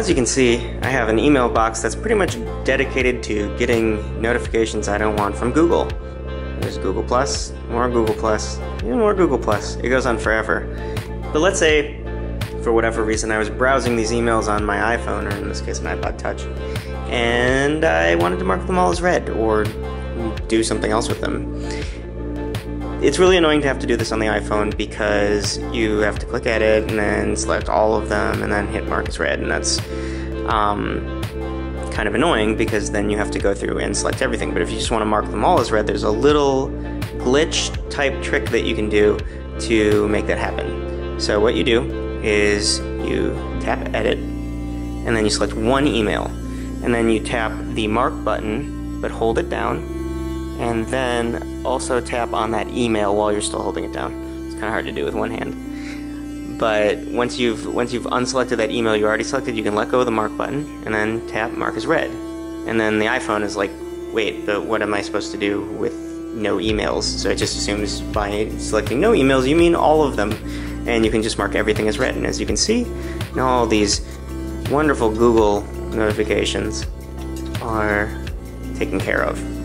as you can see, I have an email box that's pretty much dedicated to getting notifications I don't want from Google. There's Google Plus, more Google Plus, even more Google Plus. It goes on forever. But let's say, for whatever reason, I was browsing these emails on my iPhone, or in this case, an iPod Touch, and I wanted to mark them all as read or do something else with them. It's really annoying to have to do this on the iPhone because you have to click edit and then select all of them and then hit mark as read, and that's um, kind of annoying because then you have to go through and select everything. But if you just want to mark them all as read, there's a little glitch type trick that you can do to make that happen. So what you do is you tap edit and then you select one email and then you tap the mark button but hold it down and then also tap on that email while you're still holding it down. It's kind of hard to do with one hand. But once you've once you've unselected that email you already selected, you can let go of the mark button and then tap mark as read. And then the iPhone is like, wait, but what am I supposed to do with no emails? So it just assumes by selecting no emails you mean all of them, and you can just mark everything as read. And as you can see, all these wonderful Google notifications are taken care of.